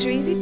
Teresi